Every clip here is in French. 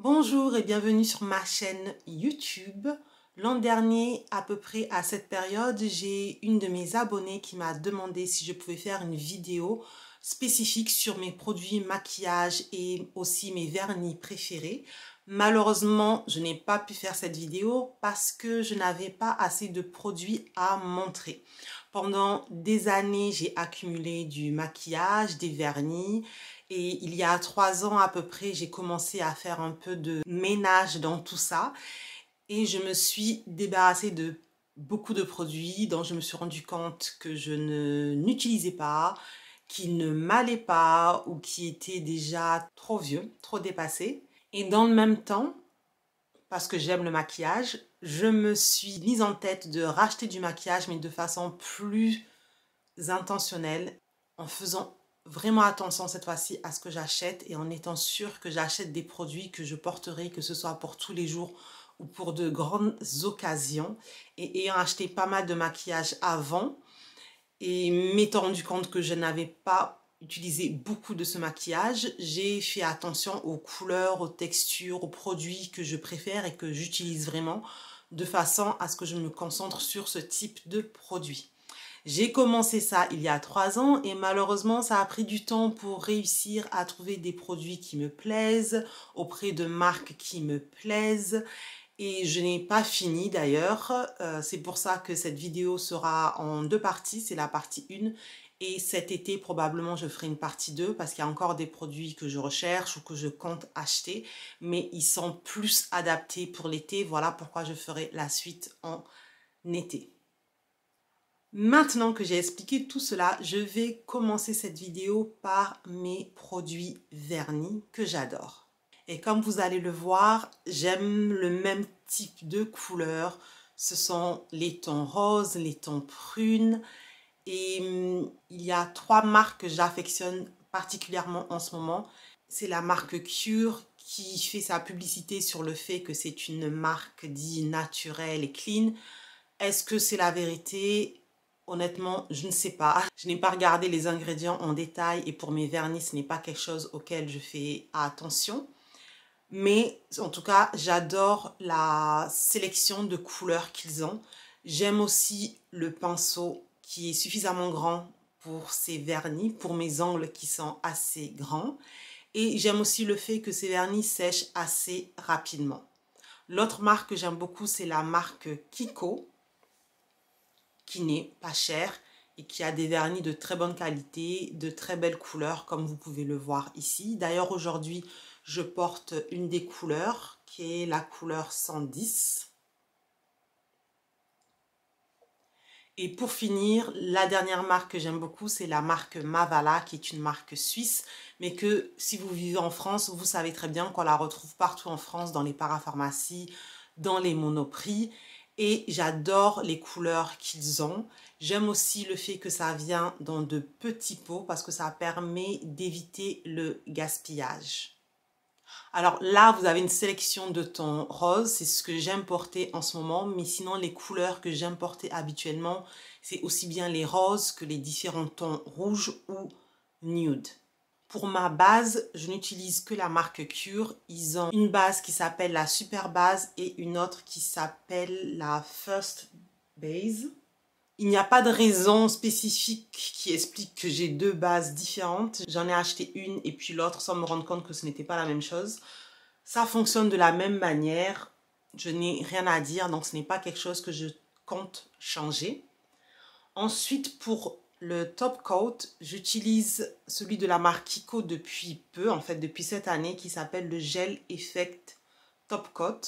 Bonjour et bienvenue sur ma chaîne YouTube. L'an dernier, à peu près à cette période, j'ai une de mes abonnées qui m'a demandé si je pouvais faire une vidéo spécifique sur mes produits maquillage et aussi mes vernis préférés. Malheureusement, je n'ai pas pu faire cette vidéo parce que je n'avais pas assez de produits à montrer. Pendant des années, j'ai accumulé du maquillage, des vernis et il y a trois ans à peu près, j'ai commencé à faire un peu de ménage dans tout ça et je me suis débarrassée de beaucoup de produits dont je me suis rendu compte que je n'utilisais pas, qui ne m'allaient pas ou qui étaient déjà trop vieux, trop dépassés. Et dans le même temps, parce que j'aime le maquillage, je me suis mise en tête de racheter du maquillage, mais de façon plus intentionnelle, en faisant vraiment attention cette fois-ci à ce que j'achète et en étant sûre que j'achète des produits que je porterai, que ce soit pour tous les jours ou pour de grandes occasions. Et ayant acheté pas mal de maquillage avant et m'étant rendu compte que je n'avais pas utiliser beaucoup de ce maquillage, j'ai fait attention aux couleurs, aux textures, aux produits que je préfère et que j'utilise vraiment de façon à ce que je me concentre sur ce type de produit. J'ai commencé ça il y a trois ans et malheureusement ça a pris du temps pour réussir à trouver des produits qui me plaisent, auprès de marques qui me plaisent et je n'ai pas fini d'ailleurs. Euh, c'est pour ça que cette vidéo sera en deux parties. C'est la partie 1 et cet été, probablement, je ferai une partie 2 parce qu'il y a encore des produits que je recherche ou que je compte acheter. Mais ils sont plus adaptés pour l'été. Voilà pourquoi je ferai la suite en été. Maintenant que j'ai expliqué tout cela, je vais commencer cette vidéo par mes produits vernis que j'adore. Et comme vous allez le voir, j'aime le même type de couleur. Ce sont les tons roses, les tons prunes, et hum, il y a trois marques que j'affectionne particulièrement en ce moment. C'est la marque Cure qui fait sa publicité sur le fait que c'est une marque dit naturelle et clean. Est-ce que c'est la vérité? Honnêtement, je ne sais pas. Je n'ai pas regardé les ingrédients en détail et pour mes vernis, ce n'est pas quelque chose auquel je fais attention. Mais en tout cas, j'adore la sélection de couleurs qu'ils ont. J'aime aussi le pinceau qui est suffisamment grand pour ces vernis, pour mes ongles qui sont assez grands. Et j'aime aussi le fait que ces vernis sèchent assez rapidement. L'autre marque que j'aime beaucoup, c'est la marque Kiko, qui n'est pas chère et qui a des vernis de très bonne qualité, de très belles couleurs, comme vous pouvez le voir ici. D'ailleurs, aujourd'hui, je porte une des couleurs, qui est la couleur 110. Et pour finir, la dernière marque que j'aime beaucoup, c'est la marque Mavala, qui est une marque suisse, mais que si vous vivez en France, vous savez très bien qu'on la retrouve partout en France, dans les parapharmacies, dans les monoprix. Et j'adore les couleurs qu'ils ont. J'aime aussi le fait que ça vient dans de petits pots parce que ça permet d'éviter le gaspillage. Alors là, vous avez une sélection de tons roses, c'est ce que j'aime porter en ce moment, mais sinon les couleurs que j'aime porter habituellement, c'est aussi bien les roses que les différents tons rouges ou nude. Pour ma base, je n'utilise que la marque Cure. Ils ont une base qui s'appelle la Super Base et une autre qui s'appelle la First Base. Il n'y a pas de raison spécifique qui explique que j'ai deux bases différentes. J'en ai acheté une et puis l'autre sans me rendre compte que ce n'était pas la même chose. Ça fonctionne de la même manière. Je n'ai rien à dire, donc ce n'est pas quelque chose que je compte changer. Ensuite, pour le top coat, j'utilise celui de la marque Kiko depuis peu, en fait depuis cette année, qui s'appelle le Gel Effect Top Coat.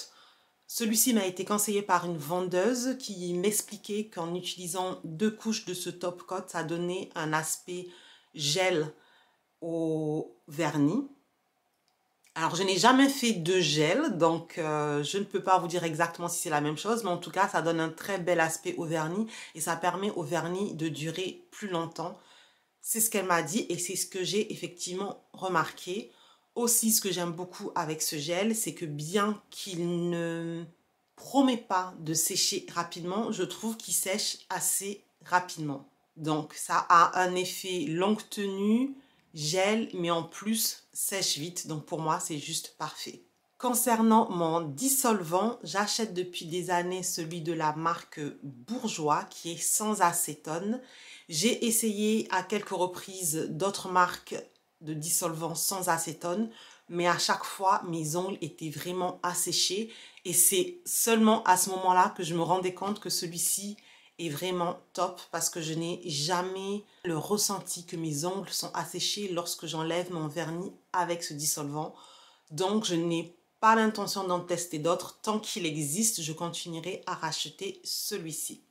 Celui-ci m'a été conseillé par une vendeuse qui m'expliquait qu'en utilisant deux couches de ce top coat, ça donnait un aspect gel au vernis. Alors, je n'ai jamais fait de gel, donc euh, je ne peux pas vous dire exactement si c'est la même chose, mais en tout cas, ça donne un très bel aspect au vernis et ça permet au vernis de durer plus longtemps. C'est ce qu'elle m'a dit et c'est ce que j'ai effectivement remarqué. Aussi, ce que j'aime beaucoup avec ce gel, c'est que bien qu'il ne promet pas de sécher rapidement, je trouve qu'il sèche assez rapidement. Donc, ça a un effet longue tenue, gel, mais en plus sèche vite. Donc, pour moi, c'est juste parfait. Concernant mon dissolvant, j'achète depuis des années celui de la marque Bourgeois qui est sans acétone. J'ai essayé à quelques reprises d'autres marques de dissolvant sans acétone, mais à chaque fois mes ongles étaient vraiment asséchés et c'est seulement à ce moment-là que je me rendais compte que celui-ci est vraiment top parce que je n'ai jamais le ressenti que mes ongles sont asséchés lorsque j'enlève mon vernis avec ce dissolvant. Donc je n'ai pas l'intention d'en tester d'autres. Tant qu'il existe, je continuerai à racheter celui-ci.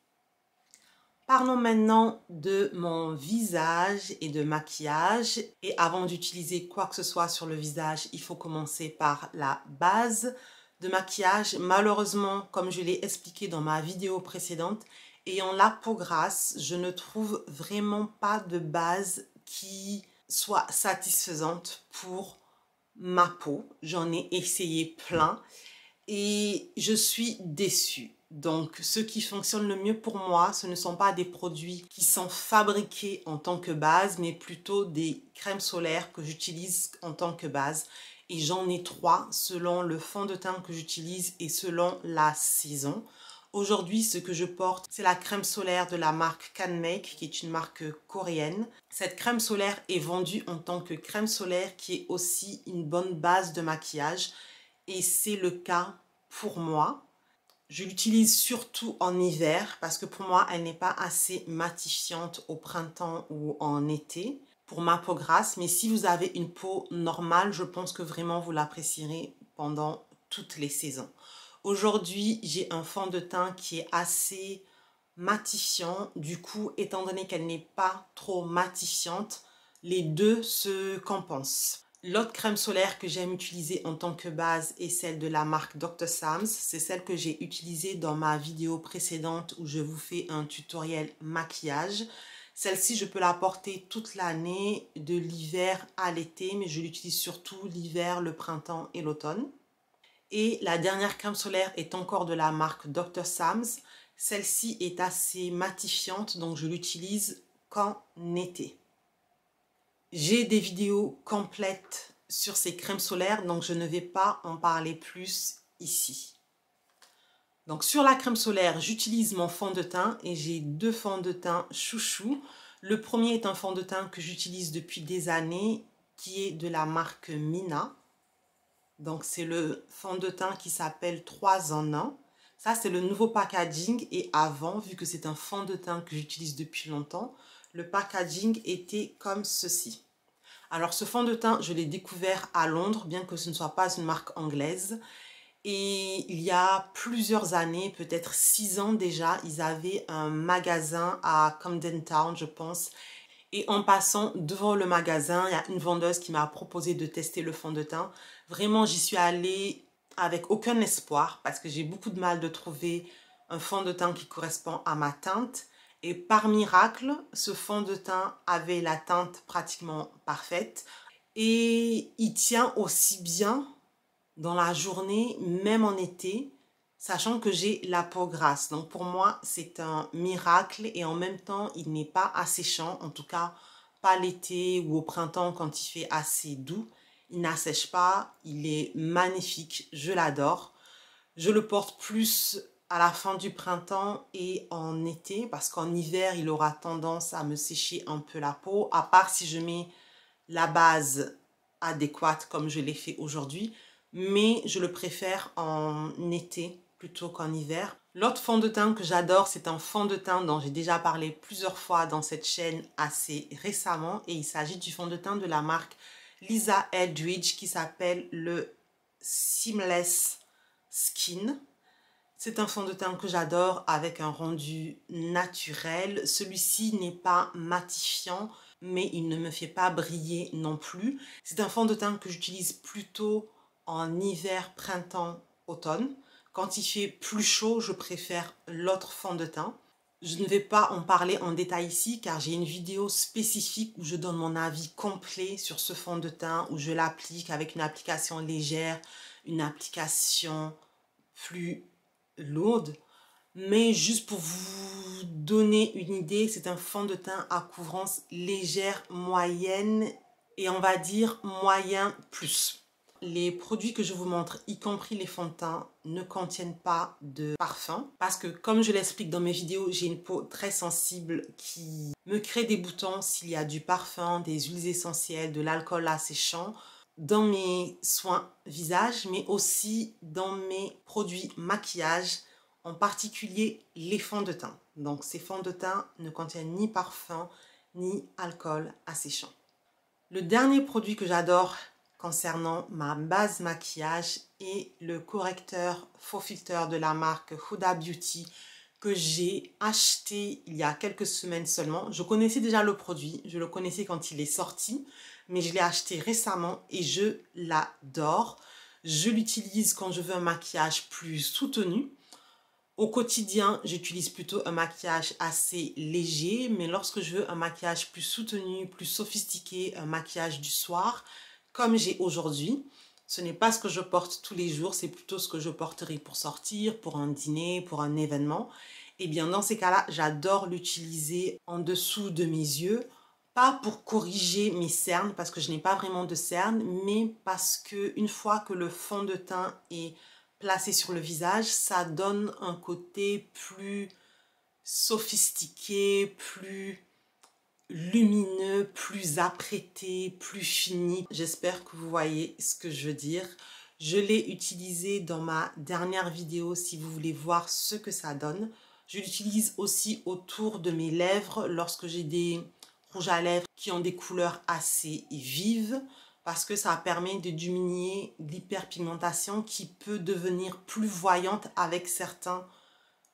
Parlons maintenant de mon visage et de maquillage. Et avant d'utiliser quoi que ce soit sur le visage, il faut commencer par la base de maquillage. Malheureusement, comme je l'ai expliqué dans ma vidéo précédente, ayant la peau grasse, je ne trouve vraiment pas de base qui soit satisfaisante pour ma peau. J'en ai essayé plein et je suis déçue. Donc, ce qui fonctionne le mieux pour moi, ce ne sont pas des produits qui sont fabriqués en tant que base, mais plutôt des crèmes solaires que j'utilise en tant que base. Et j'en ai trois selon le fond de teint que j'utilise et selon la saison. Aujourd'hui, ce que je porte, c'est la crème solaire de la marque CanMake, qui est une marque coréenne. Cette crème solaire est vendue en tant que crème solaire, qui est aussi une bonne base de maquillage. Et c'est le cas pour moi. Je l'utilise surtout en hiver parce que pour moi, elle n'est pas assez matifiante au printemps ou en été pour ma peau grasse. Mais si vous avez une peau normale, je pense que vraiment vous l'apprécierez pendant toutes les saisons. Aujourd'hui, j'ai un fond de teint qui est assez matifiant. Du coup, étant donné qu'elle n'est pas trop matifiante, les deux se compensent. L'autre crème solaire que j'aime utiliser en tant que base est celle de la marque Dr. Sam's. C'est celle que j'ai utilisée dans ma vidéo précédente où je vous fais un tutoriel maquillage. Celle-ci, je peux la porter toute l'année, de l'hiver à l'été, mais je l'utilise surtout l'hiver, le printemps et l'automne. Et la dernière crème solaire est encore de la marque Dr. Sam's. Celle-ci est assez matifiante, donc je l'utilise qu'en été. J'ai des vidéos complètes sur ces crèmes solaires, donc je ne vais pas en parler plus ici. Donc sur la crème solaire, j'utilise mon fond de teint et j'ai deux fonds de teint chouchou. Le premier est un fond de teint que j'utilise depuis des années qui est de la marque Mina. Donc, c'est le fond de teint qui s'appelle 3 en 1. Ça, c'est le nouveau packaging. Et avant, vu que c'est un fond de teint que j'utilise depuis longtemps, le packaging était comme ceci. Alors, ce fond de teint, je l'ai découvert à Londres, bien que ce ne soit pas une marque anglaise. Et il y a plusieurs années, peut-être 6 ans déjà, ils avaient un magasin à Camden Town, je pense. Et en passant devant le magasin, il y a une vendeuse qui m'a proposé de tester le fond de teint. Vraiment, j'y suis allée avec aucun espoir parce que j'ai beaucoup de mal de trouver un fond de teint qui correspond à ma teinte. Et par miracle, ce fond de teint avait la teinte pratiquement parfaite. Et il tient aussi bien dans la journée, même en été, sachant que j'ai la peau grasse. Donc pour moi, c'est un miracle et en même temps, il n'est pas asséchant, en tout cas pas l'été ou au printemps quand il fait assez doux. Il n'assèche pas, il est magnifique, je l'adore. Je le porte plus à la fin du printemps et en été parce qu'en hiver, il aura tendance à me sécher un peu la peau, à part si je mets la base adéquate comme je l'ai fait aujourd'hui. Mais je le préfère en été plutôt qu'en hiver. L'autre fond de teint que j'adore, c'est un fond de teint dont j'ai déjà parlé plusieurs fois dans cette chaîne assez récemment et il s'agit du fond de teint de la marque Lisa Eldridge qui s'appelle le Seamless Skin. C'est un fond de teint que j'adore avec un rendu naturel. Celui-ci n'est pas matifiant, mais il ne me fait pas briller non plus. C'est un fond de teint que j'utilise plutôt en hiver, printemps, automne. Quand il fait plus chaud, je préfère l'autre fond de teint. Je ne vais pas en parler en détail ici car j'ai une vidéo spécifique où je donne mon avis complet sur ce fond de teint, où je l'applique avec une application légère, une application plus lourde. Mais juste pour vous donner une idée, c'est un fond de teint à couvrance légère, moyenne et on va dire moyen plus. Les produits que je vous montre, y compris les fonds de teint, ne contiennent pas de parfum parce que comme je l'explique dans mes vidéos, j'ai une peau très sensible qui me crée des boutons s'il y a du parfum, des huiles essentielles, de l'alcool asséchant dans mes soins visage, mais aussi dans mes produits maquillage, en particulier les fonds de teint. Donc ces fonds de teint ne contiennent ni parfum ni alcool asséchant. Le dernier produit que j'adore concernant ma base maquillage est le correcteur faux filter de la marque Huda Beauty que j'ai acheté il y a quelques semaines seulement. Je connaissais déjà le produit, je le connaissais quand il est sorti, mais je l'ai acheté récemment et je l'adore. Je l'utilise quand je veux un maquillage plus soutenu. Au quotidien, j'utilise plutôt un maquillage assez léger, mais lorsque je veux un maquillage plus soutenu, plus sophistiqué, un maquillage du soir, comme j'ai aujourd'hui, ce n'est pas ce que je porte tous les jours, c'est plutôt ce que je porterai pour sortir, pour un dîner, pour un événement. Et eh bien dans ces cas-là, j'adore l'utiliser en dessous de mes yeux, pas pour corriger mes cernes parce que je n'ai pas vraiment de cernes, mais parce que une fois que le fond de teint est placé sur le visage, ça donne un côté plus sophistiqué, plus lumineux, plus apprêté, plus fini. J'espère que vous voyez ce que je veux dire. Je l'ai utilisé dans ma dernière vidéo si vous voulez voir ce que ça donne. Je l'utilise aussi autour de mes lèvres lorsque j'ai des rouges à lèvres qui ont des couleurs assez vives parce que ça permet de diminuer l'hyperpigmentation qui peut devenir plus voyante avec certains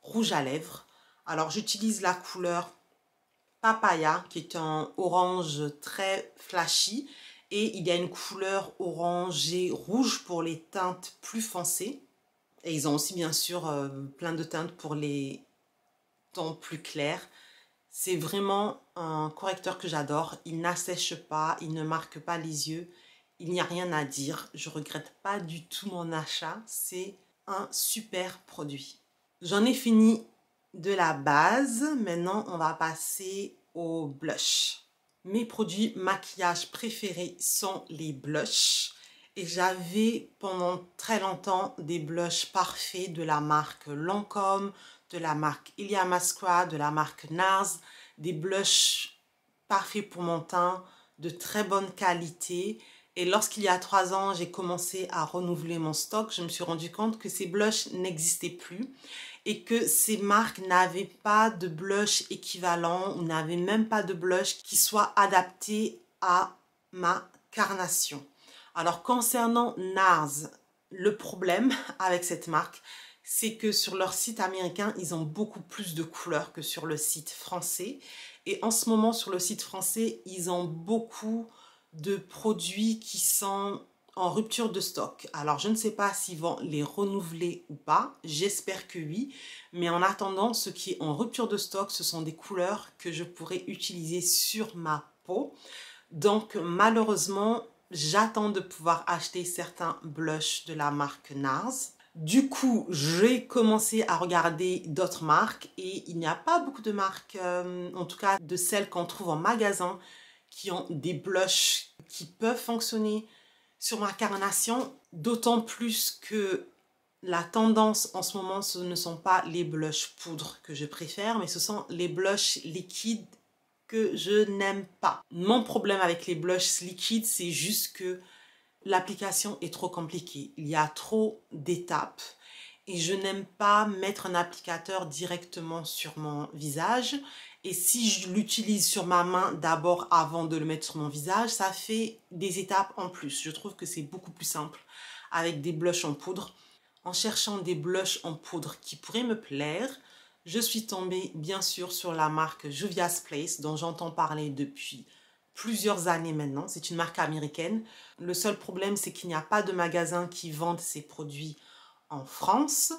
rouges à lèvres. Alors j'utilise la couleur Papaya qui est un orange très flashy et il y a une couleur orangée rouge pour les teintes plus foncées. Et ils ont aussi bien sûr euh, plein de teintes pour les tons plus clairs. C'est vraiment un correcteur que j'adore. Il n'assèche pas, il ne marque pas les yeux. Il n'y a rien à dire. Je regrette pas du tout mon achat. C'est un super produit. J'en ai fini de la base. Maintenant, on va passer au blush. Mes produits maquillage préférés sont les blushs. Et j'avais pendant très longtemps des blushs parfaits de la marque Lancôme, de la marque Ilia Mascara, de la marque NARS, des blushs parfaits pour mon teint, de très bonne qualité. Et lorsqu'il y a trois ans, j'ai commencé à renouveler mon stock, je me suis rendu compte que ces blushs n'existaient plus et que ces marques n'avaient pas de blush équivalent ou n'avaient même pas de blush qui soit adapté à ma carnation. Alors concernant NARS, le problème avec cette marque, c'est que sur leur site américain, ils ont beaucoup plus de couleurs que sur le site français. Et en ce moment, sur le site français, ils ont beaucoup de produits qui sont en rupture de stock. Alors, je ne sais pas s'ils vont les renouveler ou pas. J'espère que oui. Mais en attendant, ce qui est en rupture de stock, ce sont des couleurs que je pourrais utiliser sur ma peau. Donc, malheureusement, j'attends de pouvoir acheter certains blushs de la marque NARS. Du coup, j'ai commencé à regarder d'autres marques et il n'y a pas beaucoup de marques, euh, en tout cas de celles qu'on trouve en magasin, qui ont des blushs qui peuvent fonctionner sur ma carnation, d'autant plus que la tendance en ce moment, ce ne sont pas les blushs poudre que je préfère, mais ce sont les blushs liquides que je n'aime pas. Mon problème avec les blushs liquides, c'est juste que l'application est trop compliquée. Il y a trop d'étapes et je n'aime pas mettre un applicateur directement sur mon visage. Et si je l'utilise sur ma main d'abord avant de le mettre sur mon visage, ça fait des étapes en plus. Je trouve que c'est beaucoup plus simple avec des blushs en poudre. En cherchant des blushs en poudre qui pourraient me plaire, je suis tombée bien sûr sur la marque Juvia's Place dont j'entends parler depuis plusieurs années maintenant. C'est une marque américaine. Le seul problème, c'est qu'il n'y a pas de magasin qui vende ces produits en France.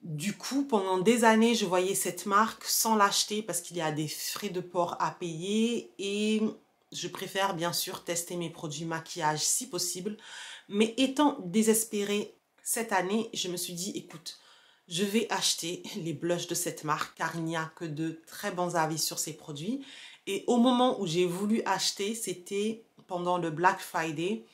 Du coup, pendant des années, je voyais cette marque sans l'acheter parce qu'il y a des frais de port à payer et je préfère bien sûr tester mes produits maquillage si possible. Mais étant désespérée cette année, je me suis dit, écoute, je vais acheter les blushs de cette marque car il n'y a que de très bons avis sur ces produits. Et au moment où j'ai voulu acheter, c'était pendant le Black Friday.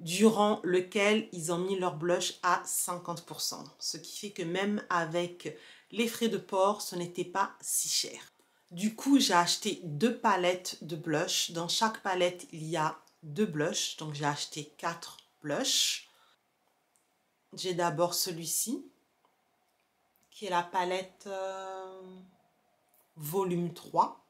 Durant lequel ils ont mis leur blush à 50%. Ce qui fait que même avec les frais de port, ce n'était pas si cher. Du coup, j'ai acheté deux palettes de blush. Dans chaque palette, il y a deux blushs. Donc, j'ai acheté quatre blushs. J'ai d'abord celui-ci, qui est la palette euh, volume 3.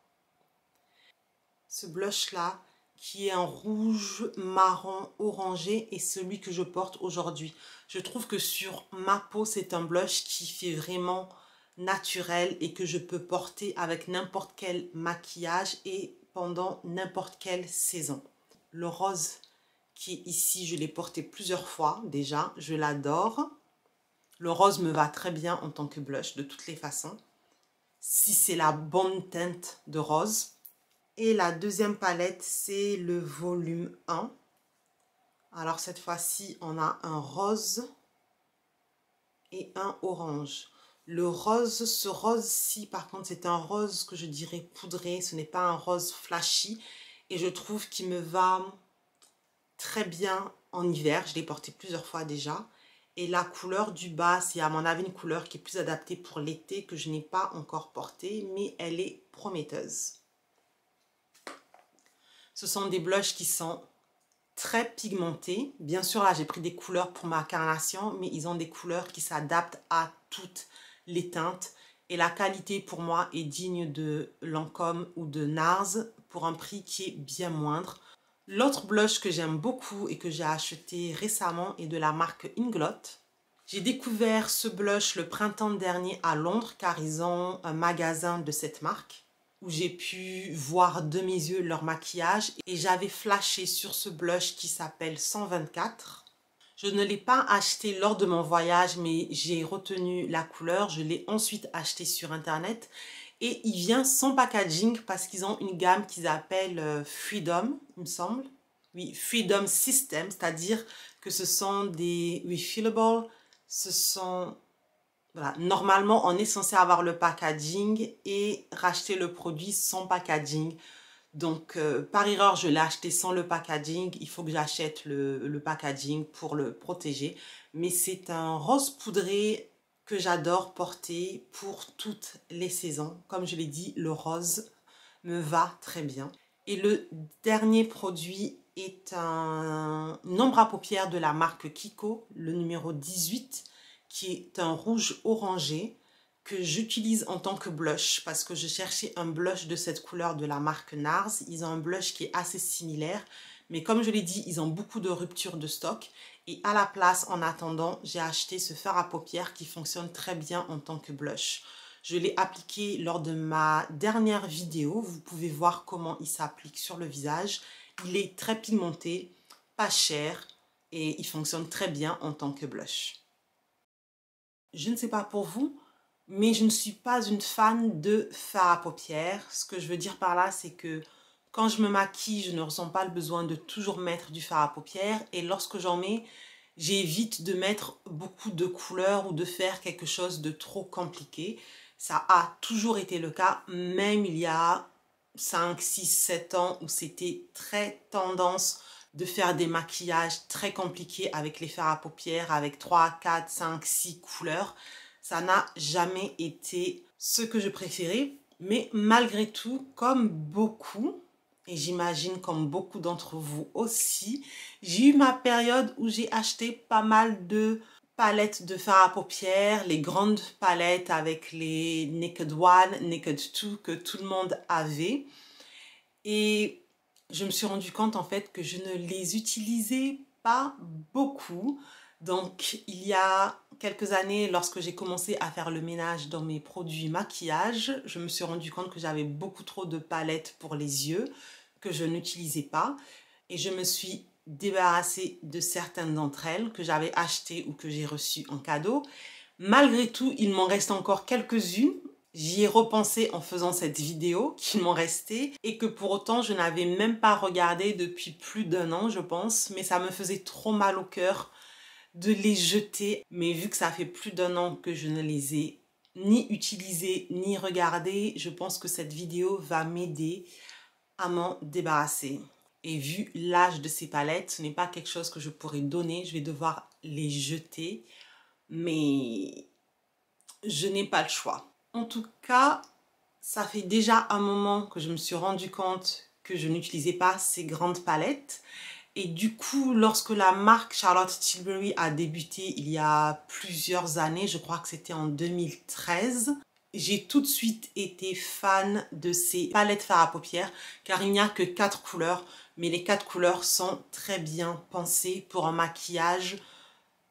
Ce blush-là, qui est un rouge marron orangé et celui que je porte aujourd'hui. Je trouve que sur ma peau, c'est un blush qui fait vraiment naturel et que je peux porter avec n'importe quel maquillage et pendant n'importe quelle saison. Le rose qui est ici, je l'ai porté plusieurs fois déjà, je l'adore. Le rose me va très bien en tant que blush de toutes les façons. Si c'est la bonne teinte de rose, et la deuxième palette, c'est le volume 1. Alors cette fois-ci, on a un rose et un orange. Le rose, ce rose-ci, par contre, c'est un rose que je dirais poudré. Ce n'est pas un rose flashy. Et je trouve qu'il me va très bien en hiver. Je l'ai porté plusieurs fois déjà. Et la couleur du bas, c'est à mon avis une couleur qui est plus adaptée pour l'été que je n'ai pas encore portée. Mais elle est prometteuse. Ce sont des blushs qui sont très pigmentés. Bien sûr, là, j'ai pris des couleurs pour ma carnation, mais ils ont des couleurs qui s'adaptent à toutes les teintes. Et la qualité, pour moi, est digne de Lancôme ou de NARS pour un prix qui est bien moindre. L'autre blush que j'aime beaucoup et que j'ai acheté récemment est de la marque Inglot. J'ai découvert ce blush le printemps dernier à Londres car ils ont un magasin de cette marque où j'ai pu voir de mes yeux leur maquillage et j'avais flashé sur ce blush qui s'appelle 124. Je ne l'ai pas acheté lors de mon voyage mais j'ai retenu la couleur. Je l'ai ensuite acheté sur internet et il vient sans packaging parce qu'ils ont une gamme qu'ils appellent euh, Freedom, il me semble. Oui, Freedom System, c'est-à-dire que ce sont des refillables, ce sont Normalement, on est censé avoir le packaging et racheter le produit sans packaging. Donc, euh, par erreur, je l'ai acheté sans le packaging. Il faut que j'achète le, le, packaging pour le protéger. Mais c'est un rose poudré que j'adore porter pour toutes les saisons. Comme je l'ai dit, le rose me va très bien. Et le dernier produit est un ombre à paupières de la marque Kiko, le numéro 18 qui est un rouge orangé que j'utilise en tant que blush parce que je cherchais un blush de cette couleur de la marque NARS. Ils ont un blush qui est assez similaire, mais comme je l'ai dit, ils ont beaucoup de ruptures de stock. Et à la place, en attendant, j'ai acheté ce fard à paupières qui fonctionne très bien en tant que blush. Je l'ai appliqué lors de ma dernière vidéo. Vous pouvez voir comment il s'applique sur le visage. Il est très pigmenté, pas cher et il fonctionne très bien en tant que blush je ne sais pas pour vous, mais je ne suis pas une fan de fard à paupières. Ce que je veux dire par là, c'est que quand je me maquille, je ne ressens pas le besoin de toujours mettre du fard à paupières. Et lorsque j'en mets, j'évite de mettre beaucoup de couleurs ou de faire quelque chose de trop compliqué. Ça a toujours été le cas, même il y a 5, 6, 7 ans où c'était très tendance de faire des maquillages très compliqués avec les fards à paupières, avec 3, 4, 5, 6 couleurs. Ça n'a jamais été ce que je préférais. Mais malgré tout, comme beaucoup, et j'imagine comme beaucoup d'entre vous aussi, j'ai eu ma période où j'ai acheté pas mal de palettes de fards à paupières, les grandes palettes avec les Naked One, Naked Two que tout le monde avait. Et je me suis rendu compte en fait que je ne les utilisais pas beaucoup. Donc il y a quelques années, lorsque j'ai commencé à faire le ménage dans mes produits maquillage, je me suis rendu compte que j'avais beaucoup trop de palettes pour les yeux que je n'utilisais pas. Et je me suis débarrassée de certaines d'entre elles que j'avais achetées ou que j'ai reçues en cadeau. Malgré tout, il m'en reste encore quelques-unes J'y ai repensé en faisant cette vidéo qui m'en restait et que pour autant je n'avais même pas regardé depuis plus d'un an je pense mais ça me faisait trop mal au cœur de les jeter mais vu que ça fait plus d'un an que je ne les ai ni utilisés ni regardés je pense que cette vidéo va m'aider à m'en débarrasser. Et vu l'âge de ces palettes, ce n'est pas quelque chose que je pourrais donner. Je vais devoir les jeter. Mais je n'ai pas le choix. En tout cas, ça fait déjà un moment que je me suis rendu compte que je n'utilisais pas ces grandes palettes. Et du coup, lorsque la marque Charlotte Tilbury a débuté il y a plusieurs années, je crois que c'était en 2013, j'ai tout de suite été fan de ces palettes fard à paupières car il n'y a que quatre couleurs, mais les quatre couleurs sont très bien pensées pour un maquillage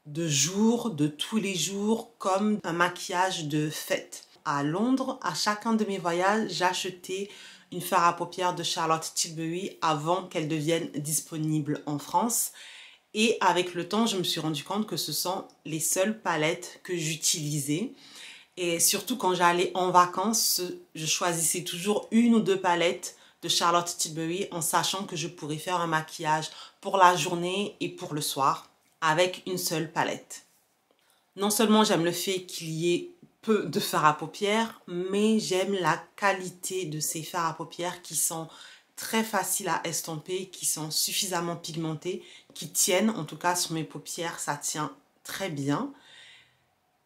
de jour, de tous les jours, comme un maquillage de fête. À Londres, à chacun de mes voyages, j'achetais une fard à paupières de Charlotte Tilbury avant qu'elle devienne disponible en France. Et avec le temps, je me suis rendu compte que ce sont les seules palettes que j'utilisais. Et surtout quand j'allais en vacances, je choisissais toujours une ou deux palettes de Charlotte Tilbury en sachant que je pourrais faire un maquillage pour la journée et pour le soir avec une seule palette. Non seulement j'aime le fait qu'il y ait de fard à paupières, mais j'aime la qualité de ces fards à paupières qui sont très faciles à estomper, qui sont suffisamment pigmentés, qui tiennent, en tout cas sur mes paupières, ça tient très bien.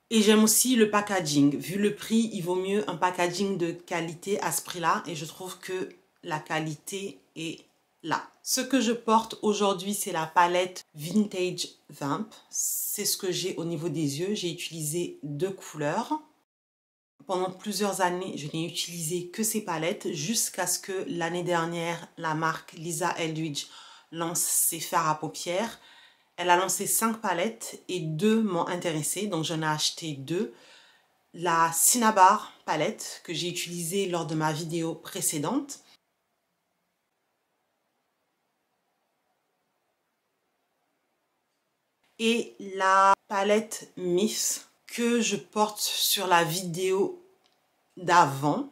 Et j'aime aussi le packaging. Vu le prix, il vaut mieux un packaging de qualité à ce prix-là. Et je trouve que la qualité est là. Ce que je porte aujourd'hui, c'est la palette Vintage Vamp. C'est ce que j'ai au niveau des yeux. J'ai utilisé deux couleurs. Pendant plusieurs années, je n'ai utilisé que ces palettes jusqu'à ce que l'année dernière, la marque Lisa Eldridge lance ses fards à paupières. Elle a lancé cinq palettes et deux m'ont intéressée, donc j'en ai acheté deux. La Cinnabar palette que j'ai utilisée lors de ma vidéo précédente et la palette Miss que je porte sur la vidéo d'avant.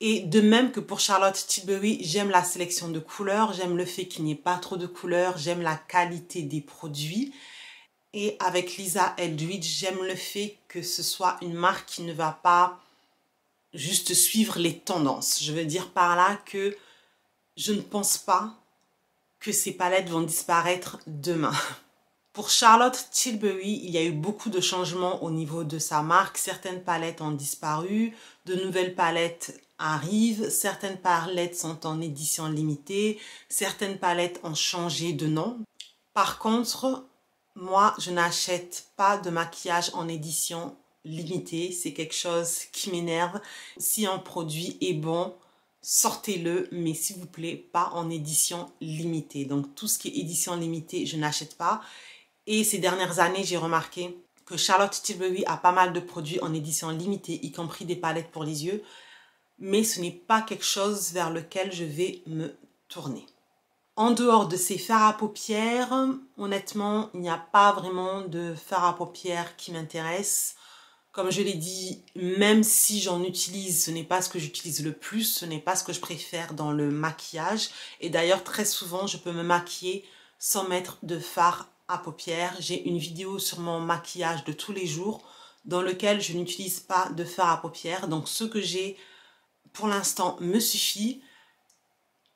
Et de même que pour Charlotte Tilbury, j'aime la sélection de couleurs, j'aime le fait qu'il n'y ait pas trop de couleurs, j'aime la qualité des produits. Et avec Lisa Eldridge, j'aime le fait que ce soit une marque qui ne va pas juste suivre les tendances. Je veux dire par là que je ne pense pas que ces palettes vont disparaître demain. Pour Charlotte Tilbury, il y a eu beaucoup de changements au niveau de sa marque. Certaines palettes ont disparu, de nouvelles palettes arrivent, certaines palettes sont en édition limitée, certaines palettes ont changé de nom. Par contre, moi, je n'achète pas de maquillage en édition limitée. C'est quelque chose qui m'énerve. Si un produit est bon, sortez-le, mais s'il vous plaît, pas en édition limitée. Donc, tout ce qui est édition limitée, je n'achète pas. Et ces dernières années, j'ai remarqué que Charlotte Tilbury a pas mal de produits en édition limitée, y compris des palettes pour les yeux. Mais ce n'est pas quelque chose vers lequel je vais me tourner. En dehors de ces fards à paupières, honnêtement, il n'y a pas vraiment de fards à paupières qui m'intéressent. Comme je l'ai dit, même si j'en utilise, ce n'est pas ce que j'utilise le plus, ce n'est pas ce que je préfère dans le maquillage. Et d'ailleurs, très souvent, je peux me maquiller sans mettre de fard paupières. J'ai une vidéo sur mon maquillage de tous les jours dans lequel je n'utilise pas de fard à paupières. Donc ce que j'ai pour l'instant me suffit.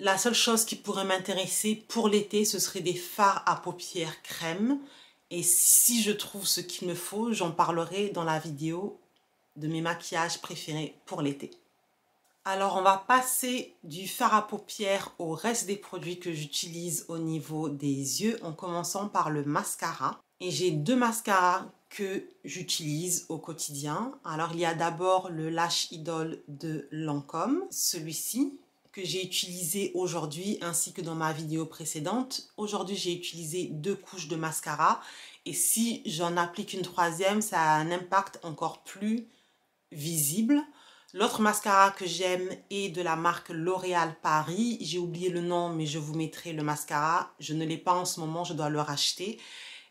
La seule chose qui pourrait m'intéresser pour l'été, ce serait des fards à paupières crème. Et si je trouve ce qu'il me faut, j'en parlerai dans la vidéo de mes maquillages préférés pour l'été. Alors, on va passer du fard à paupières au reste des produits que j'utilise au niveau des yeux en commençant par le mascara. Et j'ai deux mascaras que j'utilise au quotidien. Alors, il y a d'abord le Lash Idol de Lancôme, celui-ci que j'ai utilisé aujourd'hui ainsi que dans ma vidéo précédente. Aujourd'hui, j'ai utilisé deux couches de mascara et si j'en applique une troisième, ça a un impact encore plus visible. L'autre mascara que j'aime est de la marque L'Oréal Paris. J'ai oublié le nom, mais je vous mettrai le mascara. Je ne l'ai pas en ce moment, je dois le racheter.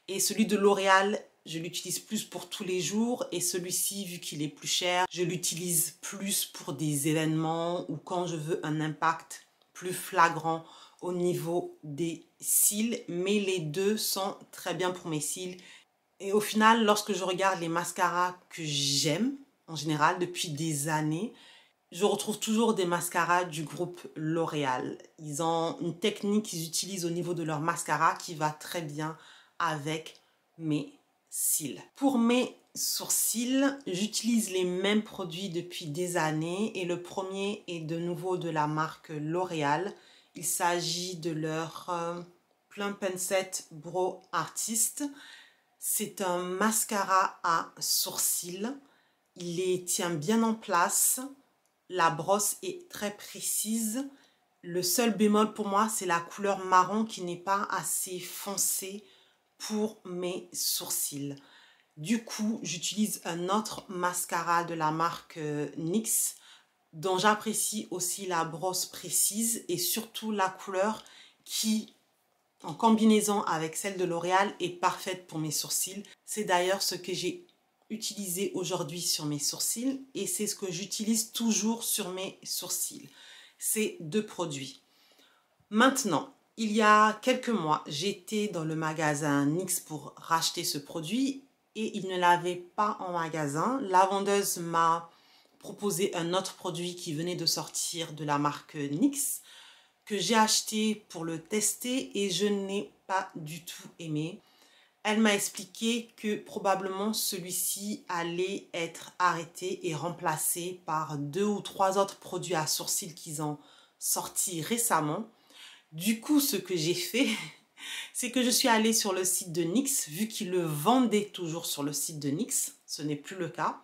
Et celui de L'Oréal, je l'utilise plus pour tous les jours. Et celui-ci, vu qu'il est plus cher, je l'utilise plus pour des événements ou quand je veux un impact plus flagrant au niveau des cils. Mais les deux sont très bien pour mes cils. Et au final, lorsque je regarde les mascaras que j'aime, en général depuis des années. je retrouve toujours des mascaras du groupe L'Oréal. Ils ont une technique qu'ils utilisent au niveau de leur mascara qui va très bien avec mes cils. Pour mes sourcils, j'utilise les mêmes produits depuis des années et le premier est de nouveau de la marque L'Oréal. Il s'agit de leur euh, Plum Pencet Bro Artist. C'est un mascara à sourcils. Il les tient bien en place. La brosse est très précise. Le seul bémol pour moi, c'est la couleur marron qui n'est pas assez foncée pour mes sourcils. Du coup, j'utilise un autre mascara de la marque euh, NYX dont j'apprécie aussi la brosse précise et surtout la couleur qui, en combinaison avec celle de L'Oréal, est parfaite pour mes sourcils. C'est d'ailleurs ce que j'ai utilisé aujourd'hui sur mes sourcils et c'est ce que j'utilise toujours sur mes sourcils. Ces deux produits. Maintenant, il y a quelques mois, j'étais dans le magasin NYX pour racheter ce produit et il ne l'avait pas en magasin. La vendeuse m'a proposé un autre produit qui venait de sortir de la marque NYX que j'ai acheté pour le tester et je n'ai pas du tout aimé. Elle m'a expliqué que probablement celui-ci allait être arrêté et remplacé par deux ou trois autres produits à sourcils qu'ils ont sortis récemment. Du coup, ce que j'ai fait, c'est que je suis allée sur le site de NYX, vu qu'ils le vendaient toujours sur le site de NYX, ce n'est plus le cas,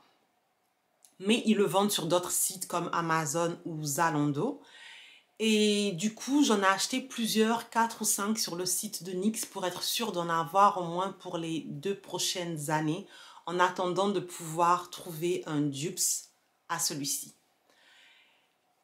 mais ils le vendent sur d'autres sites comme Amazon ou Zalando. Et du coup, j'en ai acheté plusieurs, 4 ou 5 sur le site de NYX pour être sûr d'en avoir au moins pour les deux prochaines années en attendant de pouvoir trouver un dupes à celui-ci.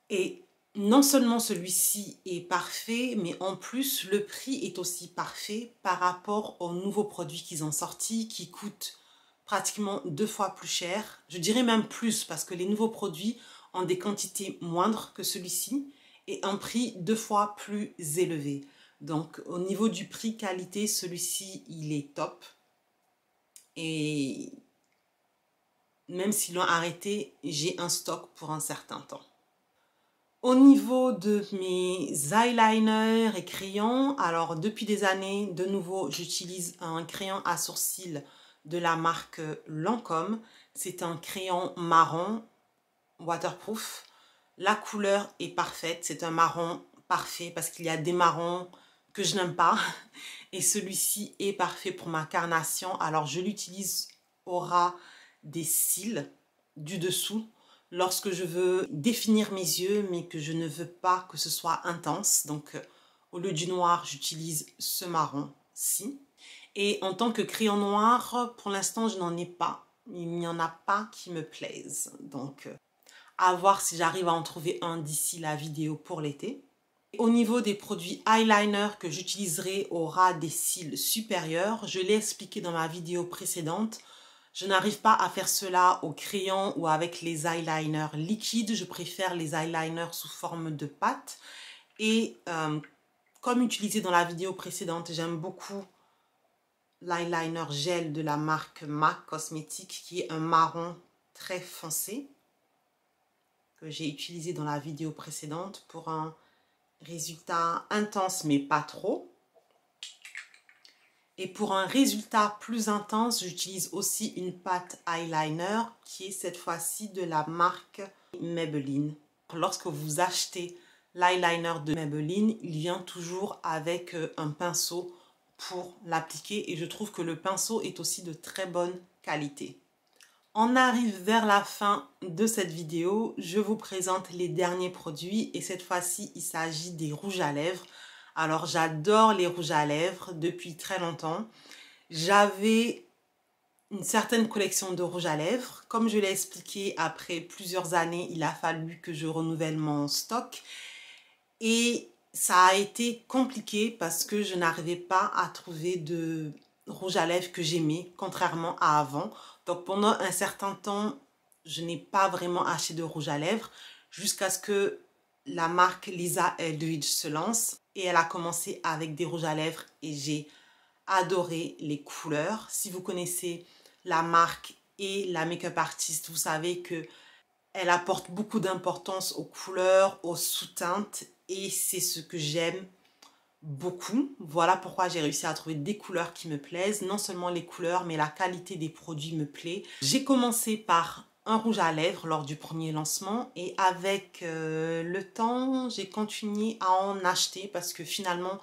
Et non seulement celui-ci est parfait, mais en plus le prix est aussi parfait par rapport aux nouveaux produits qu'ils ont sortis qui coûtent pratiquement deux fois plus cher. Je dirais même plus parce que les nouveaux produits ont des quantités moindres que celui-ci et un prix deux fois plus élevé. Donc au niveau du prix qualité, celui-ci, il est top. Et même s'ils l'ont arrêté, j'ai un stock pour un certain temps. Au niveau de mes eyeliners et crayons, alors depuis des années, de nouveau, j'utilise un crayon à sourcils de la marque Lancôme. C'est un crayon marron waterproof la couleur est parfaite. C'est un marron parfait parce qu'il y a des marrons que je n'aime pas. Et celui-ci est parfait pour ma carnation. Alors, je l'utilise au ras des cils du dessous lorsque je veux définir mes yeux mais que je ne veux pas que ce soit intense. Donc, au lieu du noir, j'utilise ce marron-ci. Et en tant que crayon noir, pour l'instant, je n'en ai pas. Il n'y en a pas qui me plaisent. Donc, à voir si j'arrive à en trouver un d'ici la vidéo pour l'été. Au niveau des produits eyeliner que j'utiliserai au ras des cils supérieurs, je l'ai expliqué dans ma vidéo précédente, je n'arrive pas à faire cela au crayon ou avec les eyeliners liquides. Je préfère les eyeliners sous forme de pâte. Et euh, comme utilisé dans la vidéo précédente, j'aime beaucoup l'eyeliner gel de la marque MAC Cosmetics qui est un marron très foncé que j'ai utilisé dans la vidéo précédente pour un résultat intense mais pas trop. Et pour un résultat plus intense, j'utilise aussi une pâte eyeliner qui est cette fois-ci de la marque Maybelline. Lorsque vous achetez l'eyeliner de Maybelline, il vient toujours avec euh, un pinceau pour l'appliquer et je trouve que le pinceau est aussi de très bonne qualité. On arrive vers la fin de cette vidéo. Je vous présente les derniers produits et cette fois-ci, il s'agit des rouges à lèvres. Alors, j'adore les rouges à lèvres depuis très longtemps. J'avais une certaine collection de rouges à lèvres. Comme je l'ai expliqué, après plusieurs années, il a fallu que je renouvelle mon stock. Et ça a été compliqué parce que je n'arrivais pas à trouver de rouge à lèvres que j'aimais, contrairement à avant. Donc pendant un certain temps, je n'ai pas vraiment acheté de rouge à lèvres jusqu'à ce que la marque Lisa Eldridge se lance et elle a commencé avec des rouges à lèvres et j'ai adoré les couleurs. Si vous connaissez la marque et la make-up artiste, vous savez que Elle apporte beaucoup d'importance aux couleurs, aux sous-teintes et c'est ce que j'aime beaucoup. Voilà pourquoi j'ai réussi à trouver des couleurs qui me plaisent. Non seulement les couleurs, mais la qualité des produits me plaît. J'ai commencé par un rouge à lèvres lors du premier lancement et avec euh, le temps, j'ai continué à en acheter parce que finalement,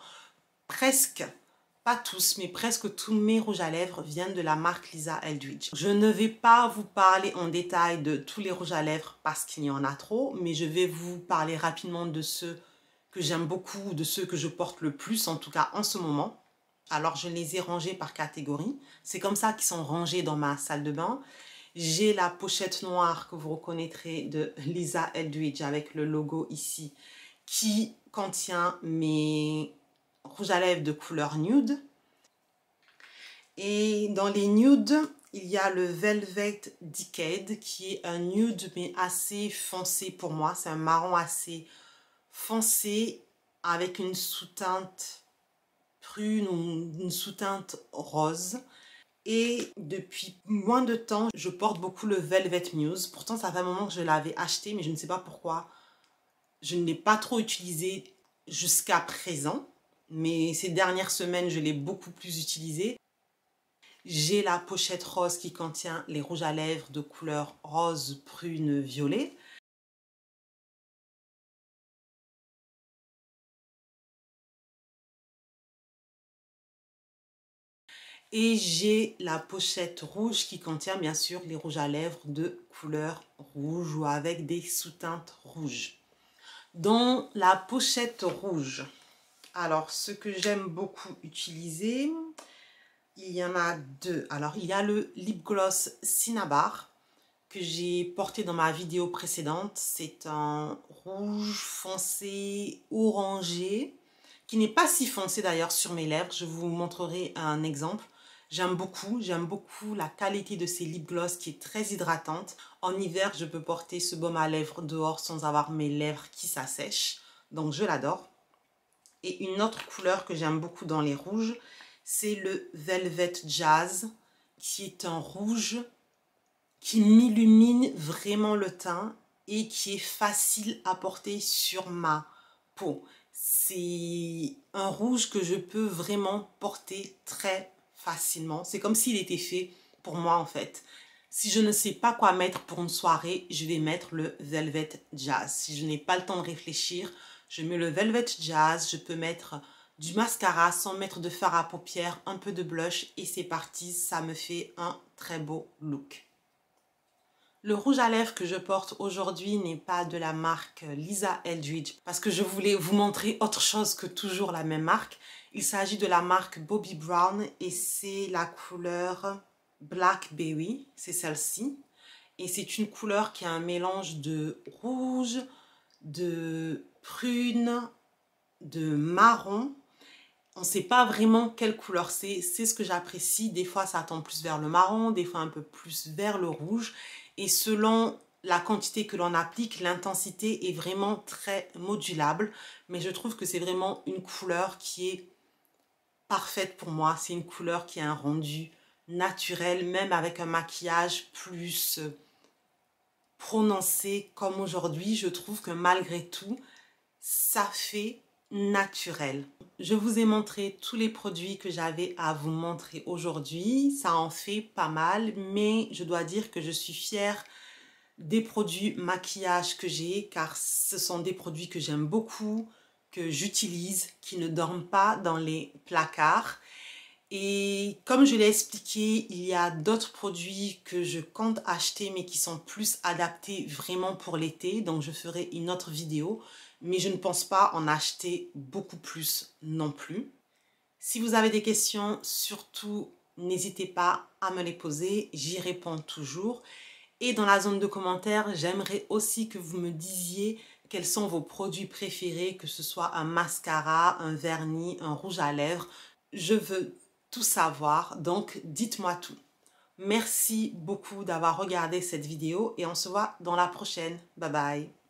presque, pas tous, mais presque tous mes rouges à lèvres viennent de la marque Lisa Eldridge. Je ne vais pas vous parler en détail de tous les rouges à lèvres parce qu'il y en a trop, mais je vais vous parler rapidement de ceux que j'aime beaucoup, de ceux que je porte le plus, en tout cas en ce moment. Alors, je les ai rangés par catégorie. C'est comme ça qu'ils sont rangés dans ma salle de bain. J'ai la pochette noire que vous reconnaîtrez de Lisa Eldridge avec le logo ici qui contient mes rouges à lèvres de couleur nude. Et dans les nudes, il y a le Velvet Decade qui est un nude mais assez foncé pour moi. C'est un marron assez foncé avec une sous-teinte prune ou une sous-teinte rose. Et depuis moins de temps, je porte beaucoup le Velvet Muse. Pourtant, ça fait un moment que je l'avais acheté, mais je ne sais pas pourquoi. Je ne l'ai pas trop utilisé jusqu'à présent. Mais ces dernières semaines, je l'ai beaucoup plus utilisé. J'ai la pochette rose qui contient les rouges à lèvres de couleur rose, prune, violet. Et j'ai la pochette rouge qui contient bien sûr les rouges à lèvres de couleur rouge ou avec des sous-teintes rouges. Dans la pochette rouge, alors ce que j'aime beaucoup utiliser, il y en a deux. Alors il y a le lip gloss Cinnabar que j'ai porté dans ma vidéo précédente. C'est un rouge foncé orangé qui n'est pas si foncé d'ailleurs sur mes lèvres. Je vous montrerai un exemple. J'aime beaucoup, j'aime beaucoup la qualité de ces lip gloss qui est très hydratante. En hiver, je peux porter ce baume à lèvres dehors sans avoir mes lèvres qui s'assèchent. Donc je l'adore. Et une autre couleur que j'aime beaucoup dans les rouges, c'est le Velvet Jazz, qui est un rouge qui m'illumine vraiment le teint et qui est facile à porter sur ma peau. C'est un rouge que je peux vraiment porter très facilement. C'est comme s'il était fait pour moi en fait. Si je ne sais pas quoi mettre pour une soirée, je vais mettre le Velvet Jazz. Si je n'ai pas le temps de réfléchir, je mets le Velvet Jazz. Je peux mettre du mascara sans mettre de fard à paupières, un peu de blush et c'est parti. Ça me fait un très beau look. Le rouge à lèvres que je porte aujourd'hui n'est pas de la marque Lisa Eldridge parce que je voulais vous montrer autre chose que toujours la même marque. Il s'agit de la marque Bobbi Brown et c'est la couleur Blackberry, c'est celle-ci. Et c'est une couleur qui a un mélange de rouge, de prune, de marron. On ne sait pas vraiment quelle couleur c'est, c'est ce que j'apprécie. Des fois ça tend plus vers le marron, des fois un peu plus vers le rouge. Et selon la quantité que l'on applique, l'intensité est vraiment très modulable. Mais je trouve que c'est vraiment une couleur qui est parfaite pour moi. C'est une couleur qui a un rendu naturel, même avec un maquillage plus euh, prononcé comme aujourd'hui. Je trouve que malgré tout, ça fait naturel. Je vous ai montré tous les produits que j'avais à vous montrer aujourd'hui. Ça en fait pas mal, mais je dois dire que je suis fière des produits maquillage que j'ai car ce sont des produits que j'aime beaucoup, que j'utilise, qui ne dorment pas dans les placards. Et comme je l'ai expliqué, il y a d'autres produits que je compte acheter mais qui sont plus adaptés vraiment pour l'été. Donc je ferai une autre vidéo. Mais je ne pense pas en acheter beaucoup plus non plus. Si vous avez des questions, surtout n'hésitez pas à me les poser. J'y réponds toujours. Et dans la zone de commentaires, j'aimerais aussi que vous me disiez quels sont vos produits préférés, que ce soit un mascara, un vernis, un rouge à lèvres. Je veux tout savoir, donc dites-moi tout. Merci beaucoup d'avoir regardé cette vidéo et on se voit dans la prochaine. Bye bye.